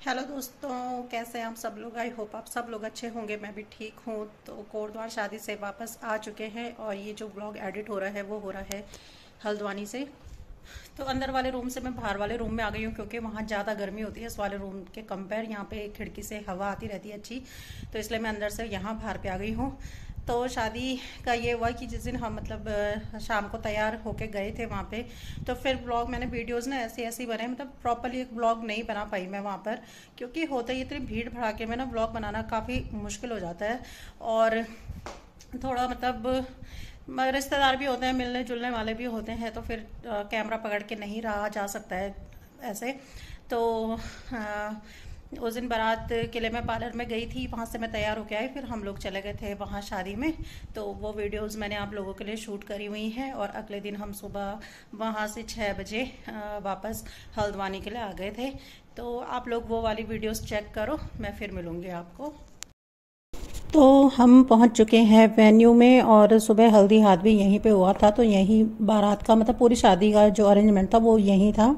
Hello दोस्तों, कैसे हैं आप सब लोग? आई होप आप सब लोग अच्छे होंगे। मैं भी ठीक हूँ। तो कोटद्वार शादी से वापस आ चुके हैं और ये जो ब्लॉग एडिट हो रहा है, वो हो रहा है हल्द्वानी से। तो अंदर वाले रूम से मैं बाहर वाले रूम में आ गई हूँ क्योंकि वहाँ ज़्यादा गर्मी होती है। इस वाले रूम के कंपेयर यहाँ पे खिड़की से हवा आती रहती है अच्छी। तो इसलिए मैं अंदर से यहाँ बाहर पे आ गई हूँ। तो शादी का ये हुआ कि जिस दिन हम मतलब शाम को तैयार होके गए थे वहाँ पे तो फिर ब्लॉग मैंने वीडियोस ना ऐसे ऐसे बनाए मतलब प्रॉपरली एक ब्लॉग नहीं बना पाई मैं वहाँ पर क्योंकि होता ही इतनी भीड़ भड़ाके में ना ब्लॉग बनाना काफ़ी मुश्किल हो जाता है। और थोड़ा मतलब रिश्तेदार भी होते हैं मिलने जुलने वाले भी होते हैं तो फिर कैमरा पकड़ के नहीं रहा जा सकता है ऐसे। तो आ, उस दिन बारात के लिए मैं पार्लर में गई थी, वहाँ से मैं तैयार होकर आई, फिर हम लोग चले गए थे वहाँ शादी में। तो वो वीडियोस मैंने आप लोगों के लिए शूट करी हुई हैं और अगले दिन हम सुबह वहाँ से छः बजे वापस हल्द्वानी के लिए आ गए थे। तो आप लोग वो वाली वीडियोस चेक करो, मैं फिर मिलूँगी आपको। तो हम पहुँच चुके हैं वेन्यू में और सुबह हल्दी हाथ भी यहीं पे हुआ था तो यहीं बारात का मतलब पूरी शादी का जो अरेंजमेंट था वो यहीं था।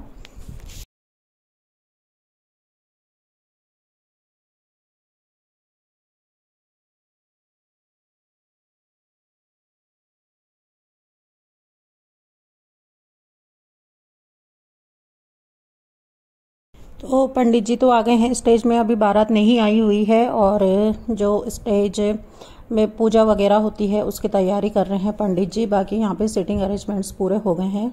तो पंडित जी तो आ गए हैं। स्टेज में अभी बारात नहीं आई हुई है और जो स्टेज में पूजा वगैरह होती है, उसकी तैयारी कर रहे हैं पंडित जी। बाकी यहाँ पे सिटिंग अरेंजमेंट्स पूरे हो गए हैं।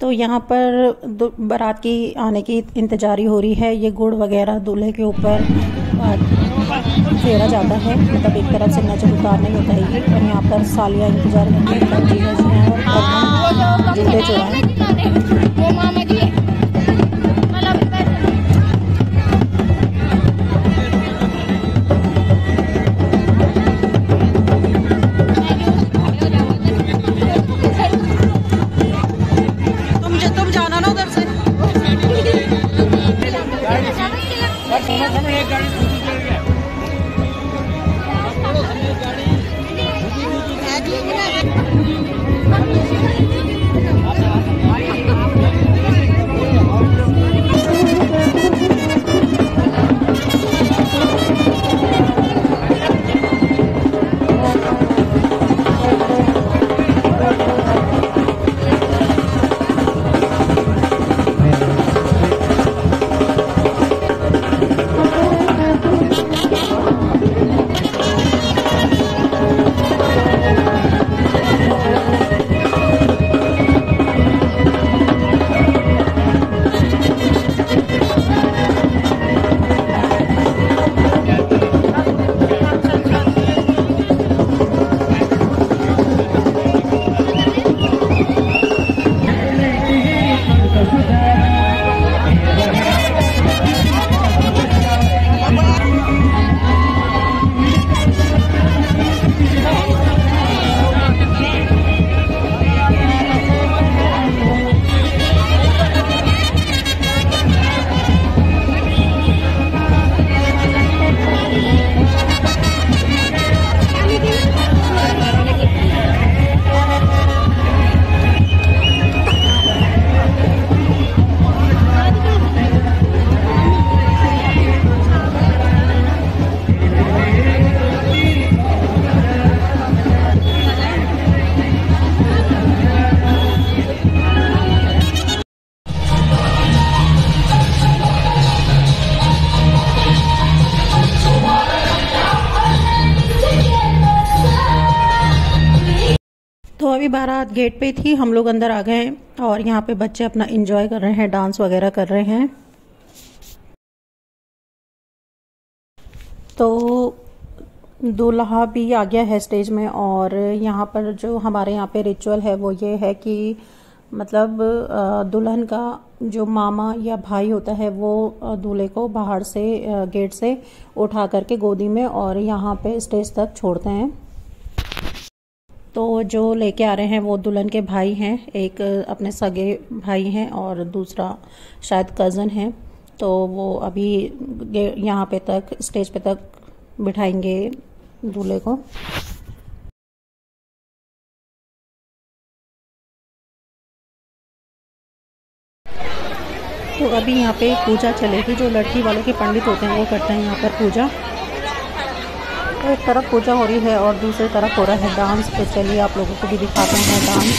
तो यहाँ पर बारात की आने की इंतजारी हो रही है। ये गुड़ वगैरह दूल्हे के ऊपर फेरा जाता है। मतलब एक तरफ़ से नज़र उतारने होता है और यहाँ पर सालिया इंतज़ार करती है। और जूते चुराएँ अभी बारात गेट पे थी, हम लोग अंदर आ गए और यहाँ पे बच्चे अपना इंजॉय कर रहे हैं डांस वगैरह कर रहे हैं। तो दूल्हा भी आ गया है स्टेज में और यहाँ पर जो हमारे यहाँ पे रिचुअल है, वो ये है कि मतलब दुल्हन का जो मामा या भाई होता है, वो दूल्हे को बाहर से गेट से उठा करके गोदी में और यहाँ पे स्टेज तक छोड़ते हैं। तो जो लेके आ रहे हैं वो दुल्हन के भाई हैं, एक अपने सगे भाई हैं और दूसरा शायद कज़न है। तो वो अभी यहाँ पे तक स्टेज पे तक बिठाएँगे दूल्हे को। तो अभी यहाँ पे पूजा चलेगी, जो लड़की वालों के पंडित होते हैं वो करते हैं यहाँ पर पूजा। तो एक तरफ़ पूजा हो रही है और दूसरी तरफ़ हो रहा है डांस। तो चलिए आप लोगों को भी दिखाते हैं डांस।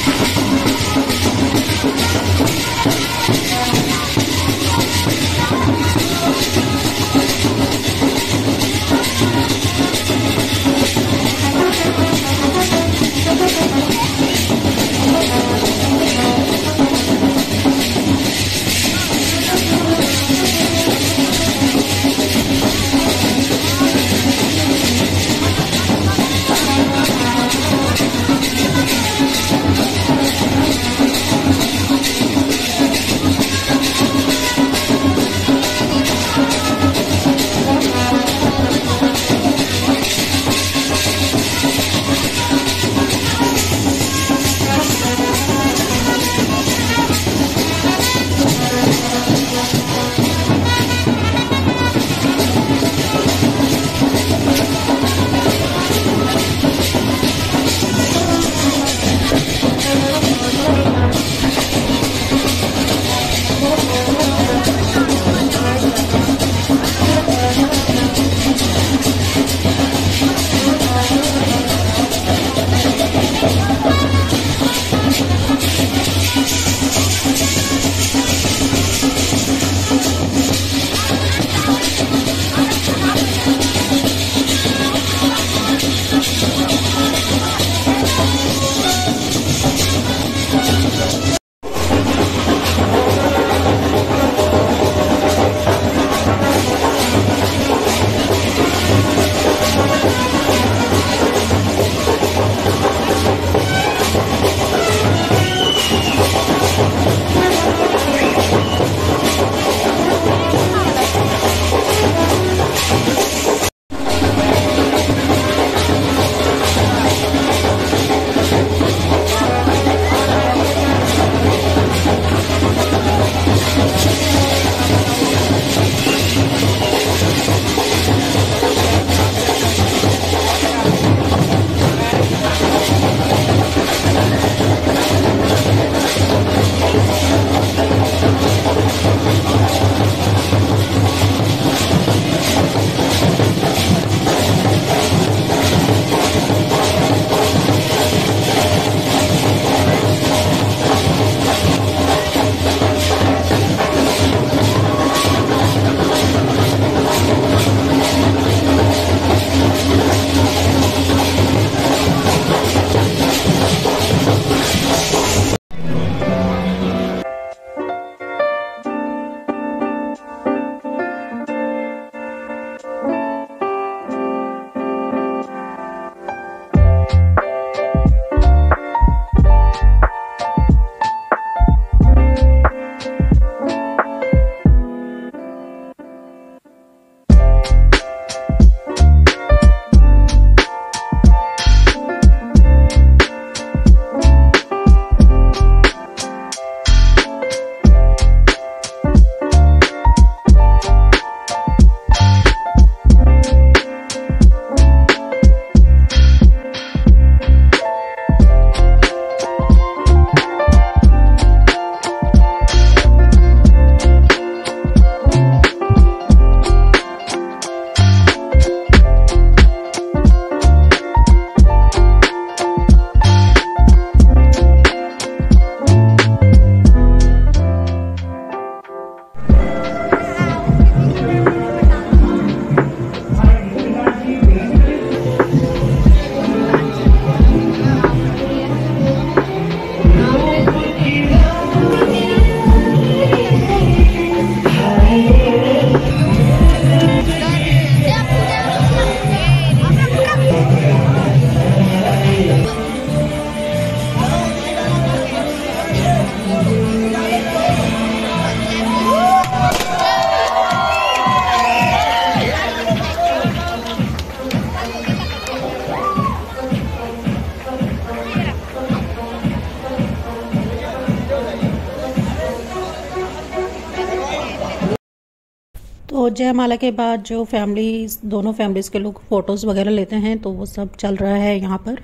तो जयमाला के बाद जो फैमिली दोनों फैमिलीज़ के लोग फ़ोटोज़ वगैरह लेते हैं तो वो सब चल रहा है यहाँ पर।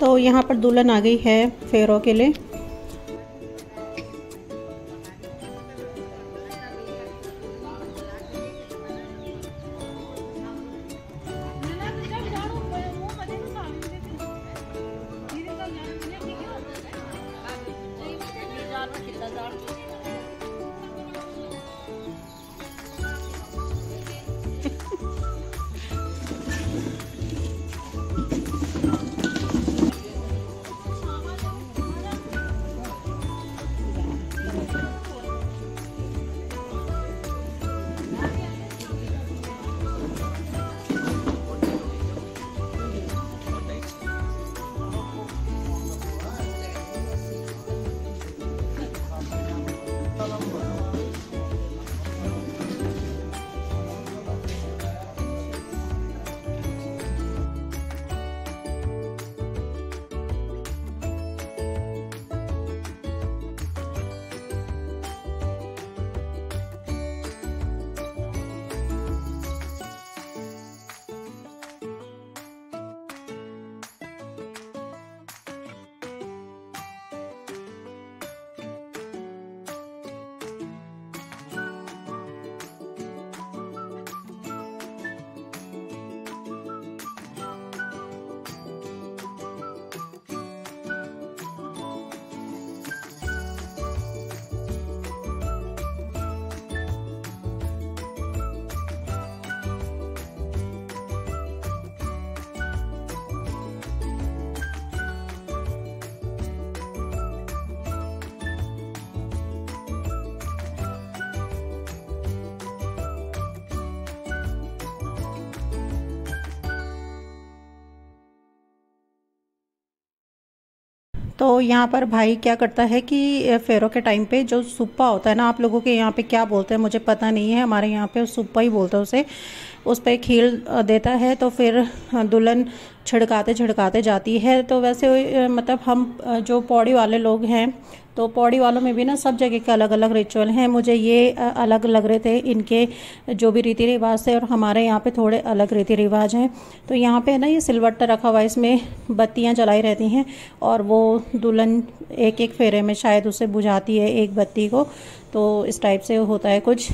तो यहाँ पर दुल्हन आ गई है, फेरों के लिए। start तो यहाँ पर भाई क्या करता है कि फेरों के टाइम पे जो सुप्पा होता है ना, आप लोगों के यहाँ पे क्या बोलते हैं, मुझे पता नहीं है, हमारे यहाँ पे सुप्पा ही बोलते हैं उसे। उस पर खील देता है तो फिर दुल्हन छिड़काते छिड़काते जाती है। तो वैसे मतलब हम जो पौड़ी वाले लोग हैं तो पौड़ी वालों में भी ना सब जगह के अलग अलग रिचुअल हैं। मुझे ये अलग लग रहे थे इनके जो भी रीति रिवाज थे और हमारे यहाँ पे थोड़े अलग रीति रिवाज हैं। तो यहाँ पे ना ये सिलवट्टा रखा हुआ है, इसमें बत्तियाँ जलाई रहती हैं और वो दुल्हन एक एक फेरे में शायद उसे बुझाती है एक बत्ती को। तो इस टाइप से होता है कुछ।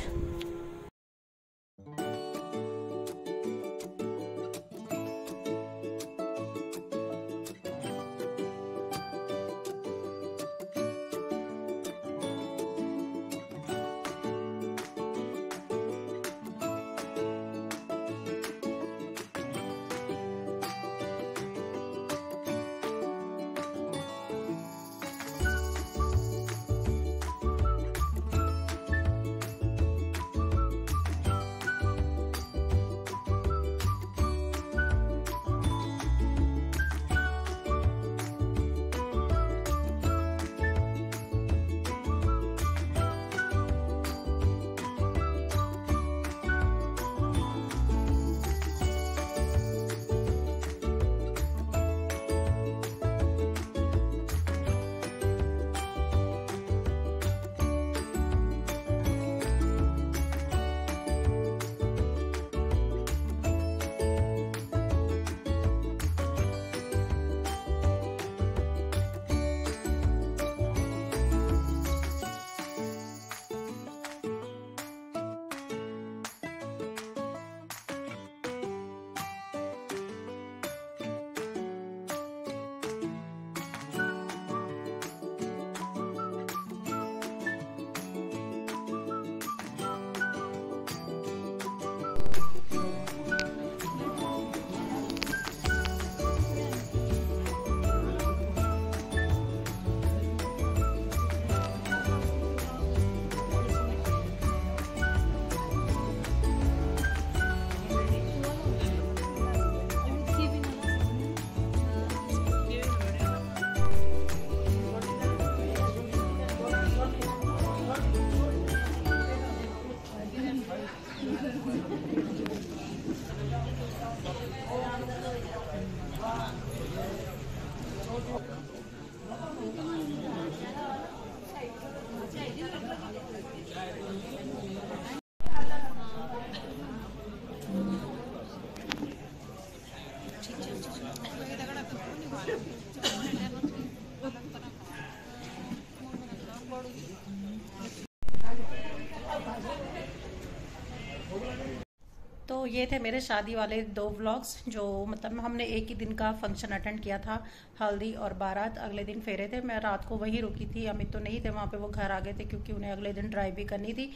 ये थे मेरे शादी वाले दो व्लॉग्स जो मतलब हमने एक ही दिन का फ़ंक्शन अटेंड किया था, हल्दी और बारात। अगले दिन फेरे थे, मैं रात को वहीं रुकी थी, अमित तो नहीं थे, वहाँ पे वो घर आ गए थे, क्योंकि उन्हें अगले दिन ड्राइव भी करनी थी।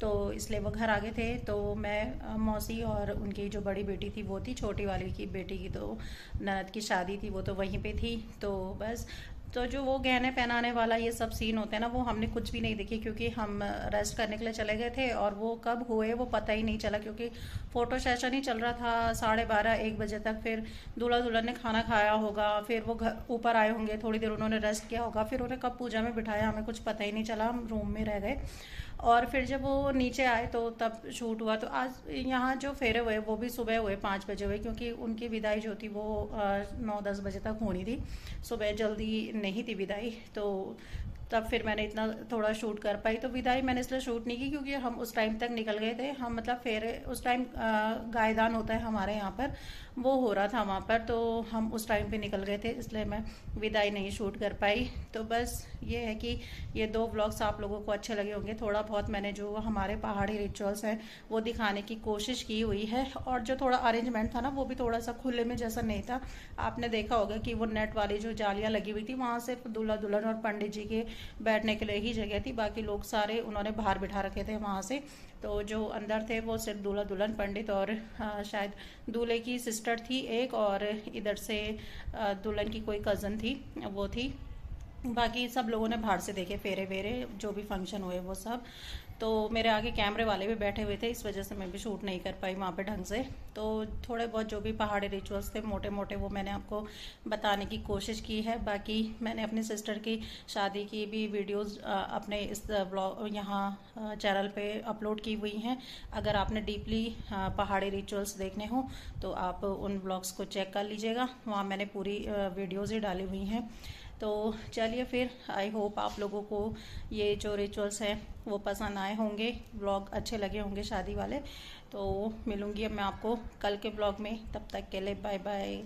तो इसलिए वो घर आ गए थे। तो मैं मौसी और उनकी जो बड़ी बेटी थी, वो थी, छोटी वाली की बेटी की तो ननद की शादी थी, वो तो वहीं पे थी। तो बस तो जो वो गहने पहनाने वाला ये सब सीन होते हैं ना, वो हमने कुछ भी नहीं देखी क्योंकि हम रेस्ट करने के लिए चले गए थे और वो कब हुए वो पता ही नहीं चला क्योंकि फ़ोटो सेशन ही चल रहा था साढ़े बारह, एक बजे तक। फिर दूल्हा दुल्हन ने खाना खाया होगा, फिर वो घर ऊपर आए होंगे, थोड़ी देर उन्होंने रेस्ट किया होगा, फिर उन्हें कब पूजा में बिठाया, हमें कुछ पता ही नहीं चला, हम रूम में रह गए। और फिर जब वो नीचे आए तो तब शूट हुआ। तो आज यहाँ जो फेरे हुए, वो भी सुबह हुए, पाँच बजे हुए, क्योंकि उनकी विदाई जो थी वो नौ दस बजे तक होनी थी। सुबह जल्दी नहीं थी विदाई तो तब फिर मैंने इतना थोड़ा शूट कर पाई। तो विदाई मैंने इसलिए शूट नहीं की क्योंकि हम उस टाइम तक निकल गए थे। हम मतलब फिर उस टाइम गायदान होता है हमारे यहाँ पर, वो हो रहा था वहाँ पर तो हम उस टाइम पे निकल गए थे, इसलिए मैं विदाई नहीं शूट कर पाई। तो बस ये है कि ये दो ब्लॉग्स आप लोगों को अच्छे लगे होंगे। थोड़ा बहुत मैंने जो हमारे पहाड़ी रिचुअल्स हैं, वो दिखाने की कोशिश की हुई है। और जो थोड़ा अरेंजमेंट था ना, वो भी थोड़ा सा खुले में जैसा नहीं था। आपने देखा होगा कि वो नेट वाली जो जालियाँ लगी हुई थी, वहाँ सिर्फ़ दूल्हा दुल्हन और पंडित जी के बैठने के लिए ही जगह थी। बाकी लोग सारे उन्होंने बाहर बिठा रखे थे वहाँ से। तो जो अंदर थे, वो सिर्फ़ दूल्हा दुल्हन, पंडित और शायद दूल्हे की सिस्टर थी एक और इधर से दुल्हन की कोई कज़न थी, वो थी। बाकी सब लोगों ने बाहर से देखे, फेरे वेरे, जो भी फ़ंक्शन हुए, वो सब। तो मेरे आगे कैमरे वाले भी बैठे हुए थे, इस वजह से मैं भी शूट नहीं कर पाई वहाँ पे ढंग से। तो थोड़े बहुत जो भी पहाड़ी रिचुअल्स थे मोटे मोटे वो मैंने आपको बताने की कोशिश की है। बाकी मैंने अपनी सिस्टर की शादी की भी वीडियोस अपने इस ब्लॉग यहाँ चैनल पे अपलोड की हुई हैं। अगर आपने डीपली पहाड़ी रिचुअल्स देखने हो तो आप उन ब्लॉग्स को चेक कर लीजिएगा। वहाँ मैंने पूरी वीडियोज़ ही डाली हुई हैं। तो चलिए फिर आई होप आप लोगों को ये जो रिचुअल्स हैं, वो पसंद आए होंगे। ब्लॉग अच्छे लगे होंगे शादी वाले। तो मिलूँगी अब मैं आपको कल के ब्लॉग में। तब तक के लिए बाय बाय